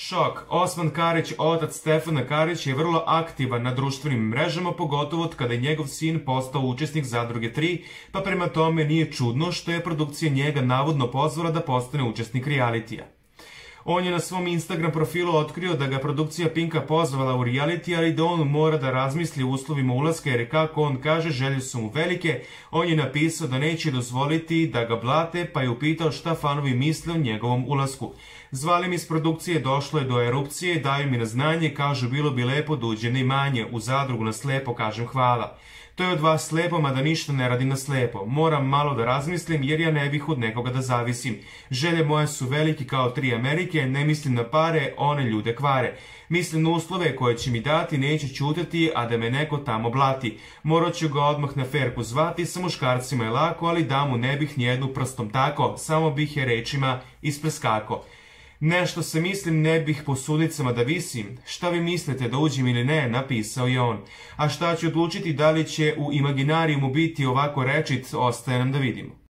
Šok. Osman Karić, otac Stefana Karić, je vrlo aktivan na društvenim mrežama, pogotovo od kada je njegov sin postao učesnik Zadruge 3, pa prema tome nije čudno što je produkcija njega navodno pozvala da postane učesnik realitija. On je na svom Instagram profilu otkrio da ga produkcija Pinka pozvala u reality, ali da on mora da razmisli o uslovima ulaska, jer kako on kaže, želje su mu velike. On je napisao da neće dozvoliti da ga blate, pa je upitao šta fanovi misle o njegovom ulasku. Zvali mi iz produkcije, došlo je do erupcije, daju mi na znanje, kažu bilo bi lepo da uđe ne manje, u zadrugu na slepo kažem hvala. To je od vas slepo, mada ništa ne radim na slepo. Moram malo da razmislim jer ja ne bih od nekoga da zavisim. Želje moje su veliki kao tri Amerike, ne mislim na pare, one ljude kvare. Mislim na uslove koje će mi dati, neće čutati, a da me neko tamo blati. Morat ću ga odmah na ferku zvati, sa muškarcima je lako, ali da mu ne bih nijednu prstom tako, samo bih je rečima ispreskako. Nešto se mislim ne bih po sudicama da visim. Šta vi mislite da uđem ili ne, napisao je on. A šta će odlučiti da li će u imaginarijumu biti ovako rečit, ostaje nam da vidimo.